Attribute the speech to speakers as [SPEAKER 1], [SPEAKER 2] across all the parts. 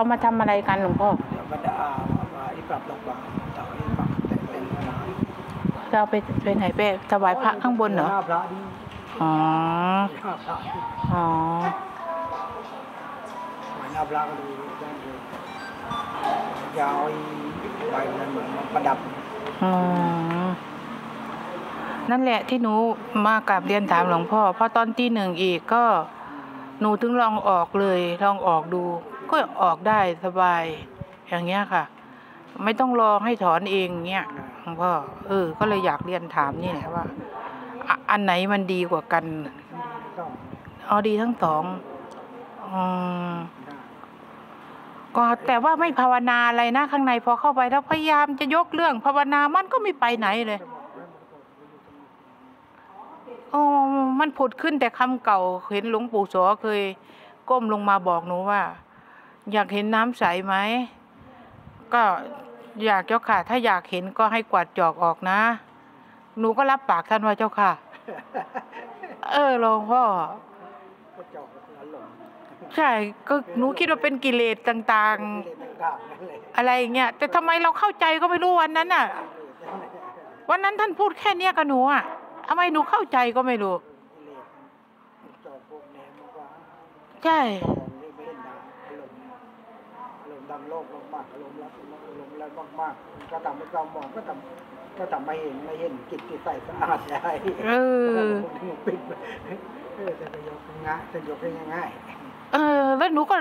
[SPEAKER 1] เอามาทำอะไรกันหลวงพ่อ
[SPEAKER 2] เดี๋ยวมันจะอามาที่ปรับลงบาต่อที่ปรับแต่เป็นขนาด
[SPEAKER 1] จะเอาไปไปไหนไปถวายพระข้างบนเหรอ
[SPEAKER 2] หน้าพระดี
[SPEAKER 1] อ๋อ
[SPEAKER 2] หน้าพระดี
[SPEAKER 1] อ๋อ
[SPEAKER 2] หน้าพระก็ดูด้านเลยยาวอีใบมันเหมือนมันประดับ
[SPEAKER 1] อ๋อ นั่นแหละที่หนูมากราบเรียนถามหลวงพ่อเพราะตอนที่หนึ่งอีกก็ หนูถึงลองออกเลย ลองออกดู ก็ออกได้สบาย อย่างเงี้ยค่ะ ไม่ต้องรอให้ถอนเองเงี้ยหลวงพ่อเออ ก็เลยอยากเรียนถามนี่แหละว่า อันไหนมันดีกว่ากัน
[SPEAKER 2] อง
[SPEAKER 1] เอาดีทั้งสองอืมก็แต่ว่าไม่ภาวนาอะไรนะ ข้างในพอเข้าไปแล้วพยายามจะยกเรื่องภาวนามันก็ไม่ไปไหนเลยโอ้มันผุดขึ้นแต่คำเก่าเห็นหลวงปู่โสเคย ก้มลงมาบอกหนูว่า อยากเห็นน้ำใสไหม ก็อยากเจ้าค่ะ ถ้าอยากเห็นก็ให้กวาดจอกออกนะ หนูก็รับปากท่านว่าเจ้าค่ะ เออหลวงพ่อใช่ก็หนูคิดว่าเป็นกิเลสต่าง
[SPEAKER 2] ๆ
[SPEAKER 1] อะไรอย่างเงี้ยแต่ทำไมเราเข้าใจก็ไม่รู้วันนั้นน่ะ วันนั้นท่านพูดแค่เนี้ยกับหนูอะทำไมหนูเข้าใจก็ไม่รู้ ใช่
[SPEAKER 2] มองนี่ไม่เห็นดาอารมณ์ อารมณ์ดังโลกมากๆอารมณ์รักอารมณ์อะไรมากๆก็ทำให้เรามองก็ทำก็ทำไม่เห็นไม่เห็นจิตที่ใสสะอาดได้
[SPEAKER 1] เออ
[SPEAKER 2] ปิดเออจะยกง่ายจะยกได้ง่าย
[SPEAKER 1] เออแล้วหนูก็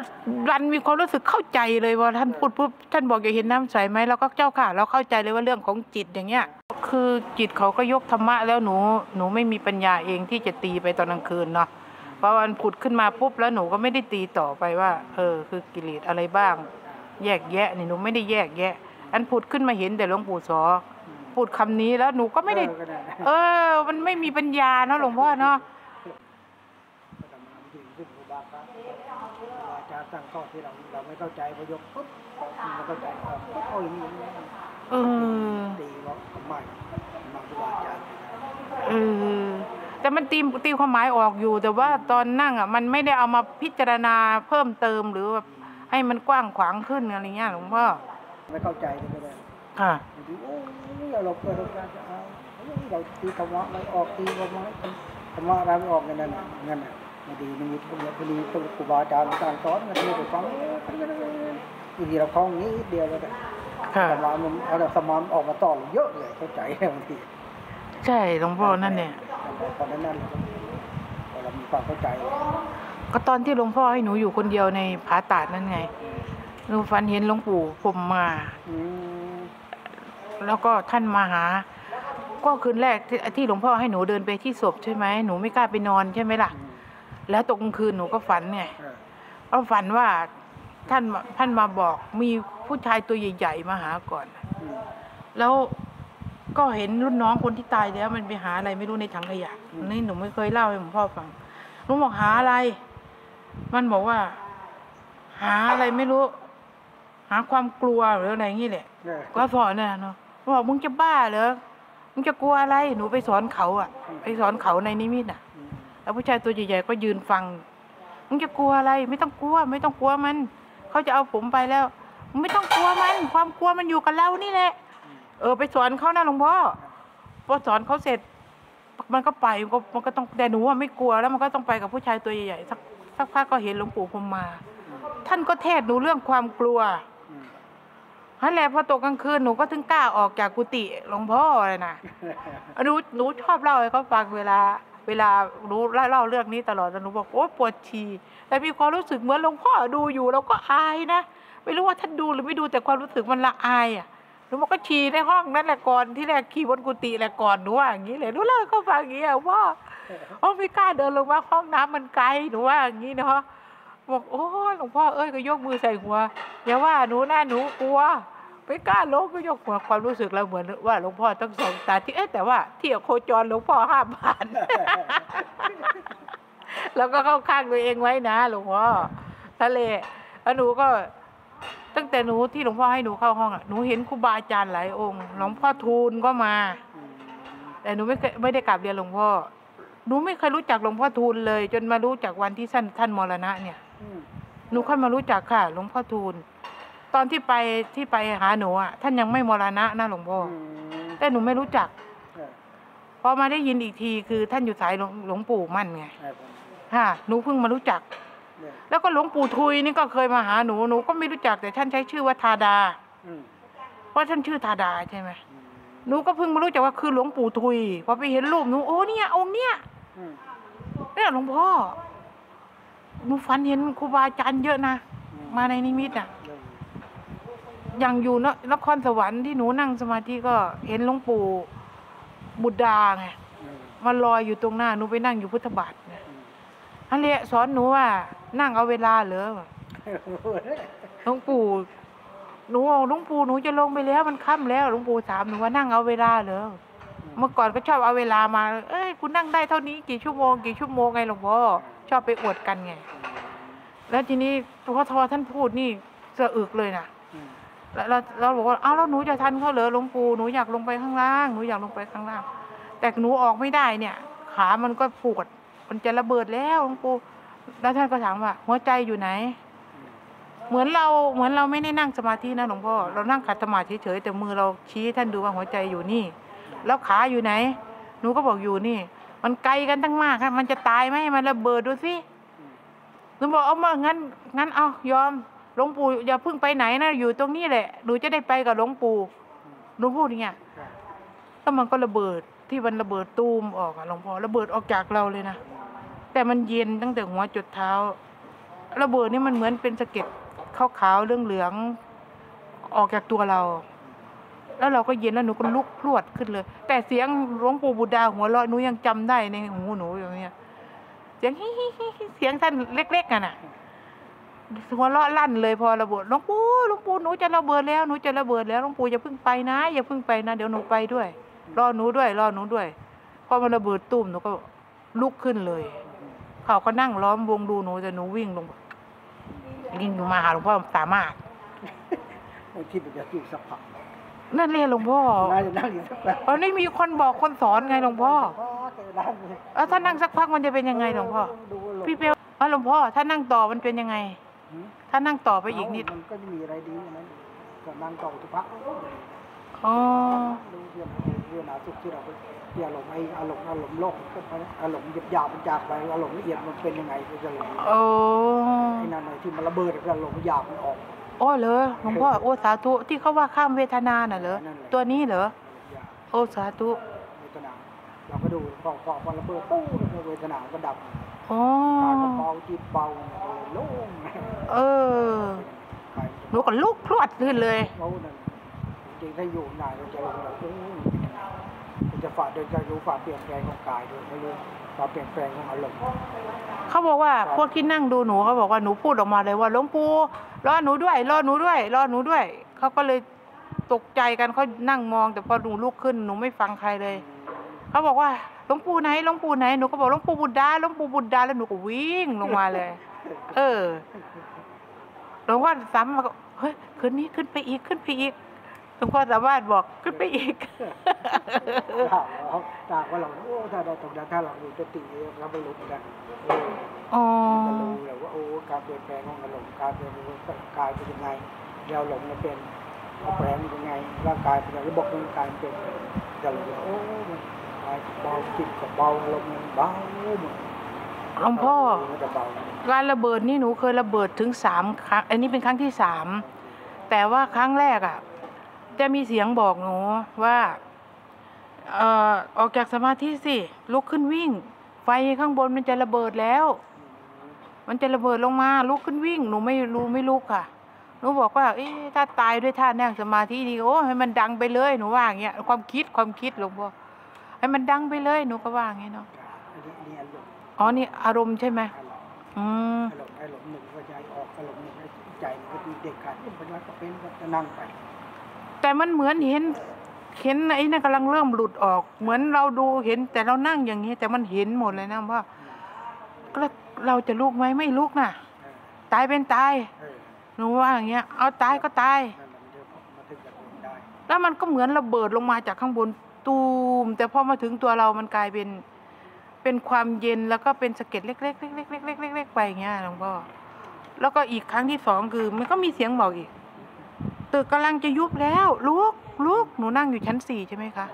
[SPEAKER 1] รันมีความรู้สึกเข้าใจเลยว่าท่านพูดปุ๊บท่านบอกอยากเห็นน้ำใสไหมเราก็เจ้าค่ะ เราเข้าใจเลยว่าเรื่องของจิตอย่างเงี้ย คือจิตเขาก็ยกธรรมะแล้วหนูหนูไม่มีปัญญาเองที่จะตีไปตอนกลางคืนเนาะพอวันผุดขึ้นมาปุ๊บแล้วหนูก็ไม่ได้ตีต่อไปว่า เออ คือกิเลสอะไรบ้าง แยกแยะนี่หนูไม่ได้แยกแยะ อันผุดขึ้นมาเห็นแต่หลวงปู่สอพูดคำนี้แล้วหนูก็
[SPEAKER 2] ๆ
[SPEAKER 1] ไม่ได้
[SPEAKER 2] เออก็ได้นะ
[SPEAKER 1] เออ มันไม่มีปัญญาเนาะหลวงพ่อเนาะ
[SPEAKER 2] ก็ทำงานถึงขึ้นครูบาครับครูบาอาจารย์ตั้งข้อที่เราเราไม่เข้าใจพอยกปุ๊บเราเข้าใจออกปุ๊บเอาอย่างนี้
[SPEAKER 1] เออ
[SPEAKER 2] ตีว่าทำไมมาครูบาอาจารย์
[SPEAKER 1] เออแต่มันตีตีความหมายออกอยู่ แต่ว่าตอนนั่งอะ มันไม่ได้เอามาพิจารณาเพิ่มเติมหรือแบบ ให้มันกว้างขวางขึ้นอะไรเงี้ยหลวงพ่อ
[SPEAKER 2] ไม่เข้าใจก็ได้
[SPEAKER 1] ค่ะ
[SPEAKER 2] บางทีโอ้ยเราเกิดการจะเอาเราตีธรรมะไม่ออกตีธรรมะธรรมะเราไม่ออกเงินนั่นน่ะเงินน่ะบางทีมีพวกนี้พอดีตัวครูบาอาจารย์การสอนบางทีไปฟังบางทีเราคล้องนี้เดียวก็ได้
[SPEAKER 1] ค่ะ
[SPEAKER 2] ธรรมะมันเอาธรรมะออกมาต่อเยอะเลยเข้าใจบางที
[SPEAKER 1] ใช่หลวงพ่อนั่นเนี่ย
[SPEAKER 2] ตอนนั้นนั่นเรามีความเข้าใจ
[SPEAKER 1] ก็ตอนที่หลวงพ่อให้หนูอยู่คนเดียวในผาตาดนั่นไงหนูฝันเห็นหลวงปู่ผมมา แล้วก็ท่านมาหา ก็คืนแรกที่หลวงพ่อให้หนูเดินไปที่ศพใช่ไหมหนูไม่กล้าไปนอนใช่ไหมล่ะ แล้วตกกลางคืนหนูก็ฝันไง
[SPEAKER 2] เออ
[SPEAKER 1] ก็ฝันว่าท่านท่านมาบอกมีผู้ชายตัวใหญ่ๆมาหาก่อน แล้วก็เห็นรุ่นน้องคนที่ตายแล้วมันไปหาอะไรไม่รู้ในถังขยะนี่หนูไม่เคยเล่าให้หลวงพ่อฟังหนูบอกหาอะไร มันบอกว่า หาอะไรไม่รู้ หาความกลัวหรืออะไรอย่างนี้แหละ
[SPEAKER 2] เออ
[SPEAKER 1] ก็สอนน่ะเนาะบอกมึงจะบ้าเหรอมึงจะกลัวอะไรหนูไปสอนเขาอะ ไปสอนเขาในนิมิตอะ
[SPEAKER 2] อืม
[SPEAKER 1] แล้วผู้ชายตัวใหญ่ๆก็ยืนฟังมึงจะกลัวอะไร ไม่ต้องกลัว ไม่ต้องกลัวมันเขาจะเอาผมไปแล้วมึงไม่ต้องกลัวมัน ความกลัวมันอยู่กับเรานี่แหละ เออ ไปสอนเขานะหลวงพ่อพอสอนเขาเสร็จ มันก็ไปมันก็มันก็ต้องแต่หนูว่าไม่กลัวแล้วมันก็ต้องไปกับผู้ชายตัวใหญ่ๆสัก สักพักก็เห็นหลวงปู่พมมา ท่านก็เทศหนูเรื่องความกลัว
[SPEAKER 2] อืม
[SPEAKER 1] นั่นแหละพอตกกลางคืนหนูก็ถึงกล้าออกจากกุฏิหลวงพ่อเลยนะหนูหนูชอบเล่าให้เขาฟังเวลา เวลาหนูเล่าเล่าเรื่องนี้ตลอดแต่หนูบอกโอ้ปวดฉี่แต่มีความรู้สึกเหมือนหลวงพ่อดูอยู่เราก็อายนะไม่รู้ว่าท่านดูหรือไม่ดูแต่ความรู้สึกมันละอายอะ หนูบอกก็ฉี่ในห้องนั่นแหละก่อนที่แรกขี่บนกุฏิแหละก่อนหนูว่าอย่างนี้เลยหนูเล่าให้เขาฟังอย่างนี้อะพ่อโอ้ไม่กล้าเดินลงมาห้องน้ำมันไกลหนูว่าอย่างนี้เนาะบอกโอ้หลวงพ่อเอ้ยก็ยกมือใส่หัวอย่าว่าหนูนะหนูกลัวไม่กล้าลงก็ยกหัวความรู้สึกเราเหมือนว่าหลวงพ่อต้องสองตาที่เอ๊ะแต่ว่าเที่ยวโคจรหลวงพ่อห้ามผ่านแล้วก็เข้าข้างตัวเองไว้นะหลวงพ่อทะเลแล้วหนูก็ ตั้งแต่หนูที่หลวงพ่อให้หนูเข้าห้องอะหนูเห็นครูบาอาจารย์หลายองค์หลวงพ่อทูลก็มา
[SPEAKER 2] อืม
[SPEAKER 1] แต่หนูไม่เคยไม่ได้กราบเรียนหลวงพ่อหนูไม่เคยรู้จักหลวงพ่อทูลเลย จนมารู้จักวันที่ท่านท่านมรณะเนี่ย
[SPEAKER 2] อืม
[SPEAKER 1] หนูค่อยมารู้จักค่ะ หลวงพ่อทูลตอนที่ไปที่ไปหาหนูอะท่านยังไม่มรณะนะหลวงพ่อ
[SPEAKER 2] อืม
[SPEAKER 1] แต่หนูไม่รู้จัก
[SPEAKER 2] เออ
[SPEAKER 1] พอมาได้ยินอีกทีคือท่านอยู่สายหลวงหลวงปู่มั่นไง
[SPEAKER 2] เออผม
[SPEAKER 1] ค่ะหนูเพิ่งมารู้จัก
[SPEAKER 2] เนี่ย
[SPEAKER 1] แล้วก็หลวงปู่ทุยนี่ก็เคยมาหาหนูหนูก็ไม่รู้จักแต่ท่านใช้ชื่อว่าทาดา
[SPEAKER 2] อืม
[SPEAKER 1] เพราะท่านชื่อทาดาใช่ไหม
[SPEAKER 2] อืม
[SPEAKER 1] หนูก็เพิ่งมารู้จักว่าคือหลวงปู่ทุยพอไปเห็นรูปหนูโอ้เนี่ยองค์เนี่ย
[SPEAKER 2] อืม
[SPEAKER 1] เนี่ยหลวงพ่อหนูฝันเห็นครูบาอาจารย์เยอะนะ
[SPEAKER 2] อื
[SPEAKER 1] มาในนิมิตอะ
[SPEAKER 2] เรื่อง
[SPEAKER 1] อย่างอยู่นนครสวรรค์ที่หนูนั่งสมาธิก็เห็นหลวงปู่บุตรดาไง
[SPEAKER 2] อืม
[SPEAKER 1] มันลอยอยู่ตรงหน้าหนูไปนั่งอยู่พุทธบาทเนี่ย
[SPEAKER 2] อืม
[SPEAKER 1] อันเนี้ยสอนหนูว่า นั่งเอาเวลาเหรอหลวงปู่หนูบอกหลวงปู่หนูจะลงไปแล้วมันค่ำแล้วหลวงปู่ถามหนูว่านั่งเอาเวลาเหรอเมื่อก่อนก็ชอบเอาเวลามา เอ้ยคุณนั่งได้เท่านี้กี่ชั่วโมงกี่ชั่วโมงไงหลวงพ่อชอบไปอวดกันไง แล้วทีนี้พอทอท่านพูดนี่สะอึกเลยนะ
[SPEAKER 2] อืม
[SPEAKER 1] แล้วเราเราบอกว่าอ้าวแล้วหนูจะทันเขาเหรอหลวงปู่หนูอยากลงไปข้างล่างหนูอยากลงไปข้างล่าง แต่หนูออกไม่ได้เนี่ย ขามันก็ปวด มันจะระเบิดแล้วหลวงปู่ แล้วท่านก็ถามว่า หัวใจอยู่ไหน เหมือนเราเหมือนเราไม่ได้นั่งสมาธินะหลวงพ่อเรานั่งขัดสมาธิเฉยๆแต่มือเราชี้ให้ท่านดูว่าหัวใจอยู่นี่ แล้วขาอยู่ไหน หนูก็บอกอยู่นี่ มันไกลกันตั้งมากครับมันจะตายไหมมันระเบิดดูสิ
[SPEAKER 2] อืม
[SPEAKER 1] หนูบอกเอามางั้นงั้นเอายอมหลวงปู่อย่าเพิ่งไปไหนนะอยู่ตรงนี้แหละหนูจะได้ไปกับหลวงปู่หนูพูดอย่างเงี้ย
[SPEAKER 2] ครับ
[SPEAKER 1] แล้วมันก็ระเบิดที่มันระเบิดตูมออกอะหลวงพ่อระเบิดออกจากเราเลยนะ แต่มันเย็นตั้งแต่หัวจุดเท้า ระเบิดนี่มันเหมือนเป็นสะเก็ดขาวๆเรืองเหลืองๆออกจากตัวเรา แล้วเราก็เย็นแล้วหนูก็ลุกพรวดขึ้นเลย แต่เสียงหลวงปู่บุดาหัวเราะหนูยังจำได้ในหูหนูอย่างเงี้ยเสียงฮิฮิฮิเสียงท่านเล็กๆกันน่ะหัวเราะลั่นเลยพอระเบิดหลวงปู่หลวงปู่หนูจะระเบิดแล้วหนูจะระเบิดแล้วหลวงปู่อย่าเพิ่งไปนะอย่าเพิ่งไปนะ เดี๋ยวหนูไปด้วย รอหนูด้วย รอหนูด้วยพอมันระเบิดตุ้มหนูก็ลุกขึ้นเลย เขาก็นั่งล้อมวงดูหนูแต่หนูวิ่งลงวิ่งลงมาหาหลวงพ่อสามารถ
[SPEAKER 2] บางทีมันจะอยู่สักพัก
[SPEAKER 1] นั่นเลยหลวงพ่อ
[SPEAKER 2] น่าจะนั่งอยู่สักพัก
[SPEAKER 1] ตอนนี้มีคนบอกคนสอนไงหลวงพ่อ
[SPEAKER 2] พ่อเคยนั่งเลย
[SPEAKER 1] แล้วถ้านั่งสักพักมันจะเป็นยังไงหลวงพ่อ
[SPEAKER 2] ดูว่าหลง
[SPEAKER 1] พี่เปียวอ๋อหลวงพ่อ ถ้านั่งต่อมันเป็นยังไง
[SPEAKER 2] หืม
[SPEAKER 1] ถ้านั่งต่อไปอีกนิด
[SPEAKER 2] มันก็จะมีอะไรดีอย่างนั้นก็นั่งต่อทุกพัก
[SPEAKER 1] อ๋อ
[SPEAKER 2] เรื่องเรื่องหนาสุขที่เราไปที่อารมณ์ไอ้อารมณ์อารมณ์โลกก็ไปอารมณ์หยาบหยาบๆมันจากไปอารมณ์ละเอียดมันเป็นยังไงก็จะหลง
[SPEAKER 1] โอ้
[SPEAKER 2] ไอ้นั่นไอ้ที่มันระเบิดอารมณ์หยาบมันออก
[SPEAKER 1] โอ้เหรอหลวงพ่อโอ้สาธุที่เขาว่าข้ามเวทนาน่ะเหรอตัวนี้เหรอโอ้สาธุ
[SPEAKER 2] เวทนาเราก็ดูพอพอพอระเบิดปุ๊บเวทนาก็ดับ
[SPEAKER 1] อ๋อ
[SPEAKER 2] เบาจิตเบาโล่ง
[SPEAKER 1] เออหนูก็ลุกพรวดขึ้นเลย
[SPEAKER 2] จริงถ้าอยู่นานเราจะลงแบบโอ้ยมัน จะฝ่าโดยจะรู้ความเปลี่ยนแปลงของกายด้วยไม่รู้ความเปลี่ยนแปลงของอารมณ์
[SPEAKER 1] เขาบอกว่าพวกที่นั่งดูหนูเขาบอกว่าหนูพูดออกมาเลยว่าหลวงปู่รอหนูด้วยรอหนูด้วยรอหนูด้วย เขาก็เลยตกใจกันเขานั่งมอง แต่พอหนูลุกขึ้นหนูไม่ฟังใครเลย เขาบอกว่าหลวงปู่ไหนหลวงปู่ไหนหนูก็บอกหลวงปู่บุตรดาหลวงปู่บุตรดาแล้วหนูก็วิ่งลงมาเลย เออหลวงพ่อสามารถบอกเฮ้ยคืนนี้ขึ้นไปอีกขึ้นไปอีกหลวงพ่อสามารถบอกขึ้นไปอีก
[SPEAKER 2] ถามเราถามว่าเราโอ้ถ้าเราตรงนั้นถ้าเรามีสติเราบรรลุนเออ
[SPEAKER 1] อ๋อ
[SPEAKER 2] จะรู้เลยว่าโอ้การเปลี่ยนแปลงของอารมณ์การเปลี่ยนแปลงกายเป็นยังไงเราหลงมันเป็นเอาแปลงเป็นยังไงร่างกายเป็นยังไงระบบร่างกายเป็นจะรู้ว่าโอ้มันกายเบาจิตก็เบาอารมมันเบาหมด
[SPEAKER 1] หลวงพ่อการระเบิดนี่หนูเคยระเบิดถึงสามครั้ง อันนี้เป็นครั้งที่สามแต่ว่าครั้งแรกอะ จะมีเสียงบอกหนูว่า เอ่อออกจากสมาธิสิลุกขึ้นวิ่ง ไฟข้างบนมันจะระเบิดแล้ว มันจะระเบิดลงมาลุกขึ้นวิ่งหนูไม่รู้ไม่ลุกค่ะหนูบอกว่าเอ๊ะถ้าตายด้วยท่านั่งสมาธิดีโอ้ให้มันดังไปเลยหนูว่าอย่างเงี้ยความคิดความคิดหลวงพ่อให้มันดังไปเลยหนูก็ว่าอย่างเงี้ยเนาะ
[SPEAKER 2] อันนี้อันนี้อารมณ์
[SPEAKER 1] อ๋อนี่อารมณ์ใช่ไหม
[SPEAKER 2] อารมณ์
[SPEAKER 1] อืม
[SPEAKER 2] อารมณ์อารมณ์หนึ่งก็ใจออกอารมณ์หนึ่งก็ใจมันก็มีเด็กขาดเป็นปัญญาก็เป็นก็จะนั่งไป
[SPEAKER 1] แต่มันเหมือนเห็น เห็นไอ้นั่นกำลังเริ่มหลุดออก เหมือนเราดูเห็นแต่เรานั่งอย่างนี้ แต่มันเห็นหมดเลยนะว่าเราจะลุกไหมไม่ลุกน่ะตายเป็นตายหนูว่าอย่างเงี้ยเอาตายก็ตาย
[SPEAKER 2] แล้
[SPEAKER 1] วมันก็เหมือนระเบิดลงมาจากข้างบนตูม แต่พอมาถึงตัวเรามันกลายเป็นเป็นความเย็นแล้วก็เป็นสะเก็ดเล็กๆเล็กๆเล็กๆเล็กๆเล็กๆไปอย่างเงี้ยหลวงพ่อแล้วก็อีกครั้งที่สองคือ มันก็มีเสียงบอกอีก ตึกกำลังจะยุบแล้วลุกลุกหนูนั่งอยู่ชั้นสี่ใช่ไหมคะ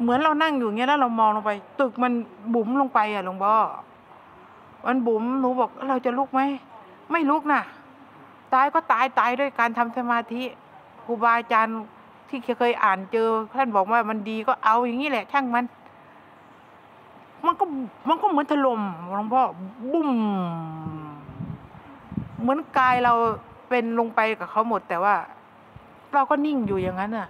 [SPEAKER 1] เหมือนเรานั่งอยู่เงี้ยแล้วเรามองลงไป ตึกมันบุ๋มลงไปอะหลวงพ่อมันบุ๋มหนูบอกเราจะลุกไหมไม่ลุกนะตายก็ตายตายด้วยการทำสมาธิครูบาอาจารย์ที่เคยอ่านเจอ ท่านบอกว่ามันดีก็เอาอย่างนี้แหละ ช่างมัน มันก็มันก็เหมือนถล่มหลวงพ่อบุ้มเหมือนกายเราเป็นลงไปกับเขาหมดแต่ว่า เราก็นิ่งอยู่อย่างนั้นน่ะ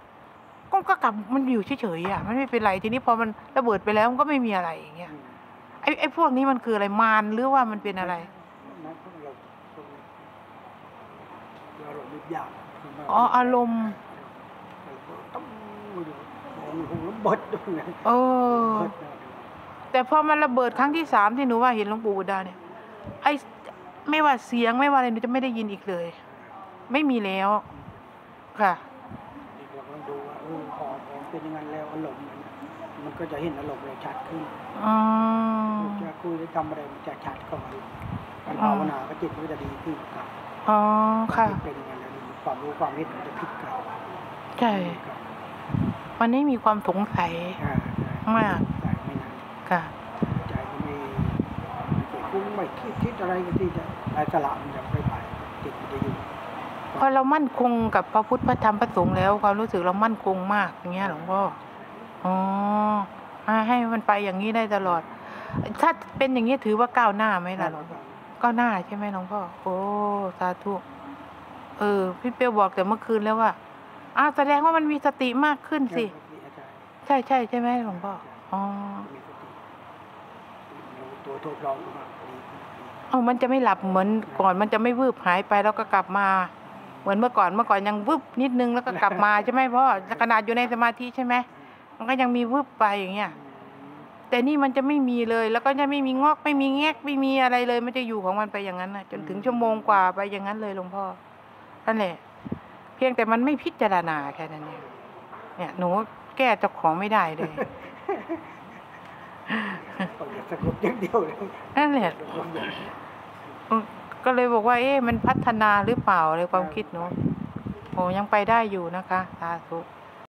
[SPEAKER 1] ก็ก็กลับมันอยู่เฉยๆอะมันไม่เป็นไรทีนี้พอมันระเบิดไปแล้วมันก็ไม่มีอะไรอย่างเงี้ยไอ้ไอ้พวกนี้มันคืออะไรมารหรือว่ามันเป็นอะไร
[SPEAKER 2] นั่นพวกเราพวกเราอารมณ์หยาบ
[SPEAKER 1] อ๋ออารมณ์
[SPEAKER 2] ต้องอยู่ของหงบดด้วยนะ
[SPEAKER 1] เออ
[SPEAKER 2] บดนะ
[SPEAKER 1] แต่พอมันระเบิดครั้งที่สามที่หนูว่าเห็นหลวงปู่บุดาเนี่ย ไอ้ไม่ว่าเสียงไม่ว่าอะไรหนูจะไม่ได้ยินอีกเลย ไม่มีแล้ว ค่ะ
[SPEAKER 2] อีกเราก็ต้องดูว่าเออพอพอเป็นอย่างนั้นแล้วอารมณ์มันมันก็จะเห็นอารมณ์เราชัดขึ้น
[SPEAKER 1] อืม
[SPEAKER 2] จะคุยจะทำอะไรมันจะชัดเข้ามาการภาวนาก็จิตมันก็จะดีขึ้นครับ
[SPEAKER 1] อ๋อค่ะ
[SPEAKER 2] จิตเป็นอย่างนั้นแล้วความรู้ความเห็นมันจะพลิกกลับ
[SPEAKER 1] ใช่
[SPEAKER 2] ครับ
[SPEAKER 1] มันไม่มีความสงสัย
[SPEAKER 2] อ่าใช่
[SPEAKER 1] มาก
[SPEAKER 2] ใจไม่นาน
[SPEAKER 1] ค่ะ
[SPEAKER 2] ใจมันไม่ไม่คุ้งไม่คิดคิดอะไรก็ที่จะไร้สละมันจะไม่ไปจิตมันจะอยู่
[SPEAKER 1] พอเรามั่นคงกับพระพุทธพระธรรมพระสงฆ์แล้วความรู้สึกเรามั่นคงมากอย่างเงี้ยหลวงพ่ออ๋อให้ให้มันไปอย่างนี้ได้ตลอด ถ้าเป็นอย่างนี้ถือว่าก้าวหน้าไหมล่ะหลวงพ่อก้าวหน้าใช่ไหมหลวงพ่อโอ้สาธุเออ พี่เปียวบอกแต่เมื่อคืนแล้วว่าอ้าวแสดงว่ามันมีสติมากขึ้นสิ ใช่ใช่ใช่ไหมหลวงพ่ออ๋อ
[SPEAKER 2] มีสติรู้ตัวทดลองดูว่าดีขึ้นดี
[SPEAKER 1] เอามันจะไม่หลับเหมือนก่อนมันจะไม่วืบหายไปแล้วก็กลับมา เหมือนเมื่อก่อนเมื่อก่อนยังวืบนิดนึงแล้วก็กลับมาใช่ไหมพ่อขนาดอยู่ในสมาธิใช่ไหมมันก็ยังมีวืบไปอย่างเงี้ยแต่นี่มันจะไม่มีเลยแล้วก็จะไม่มีงอกไม่มีแงกไม่มีอะไรเลย มันจะอยู่ของมันไปอย่างนั้นนะจนถึงชั่วโมงกว่าไปอย่างนั้นเลยหลวงพ่อนั่นแหละ เพียงแต่มันไม่พิจารณาแค่นั้นเองเนี่ยหนูแก้เจ้าของไม่ได้เลย
[SPEAKER 2] ต้องอย่าสะกดอย่างเดียวเลย
[SPEAKER 1] นั่นแหละ ก็เลยบอกว่า เอ๊ะมันพัฒนาหรือเปล่าในความคิดหนูโอ้ยังไปได้อยู่นะคะสาธุ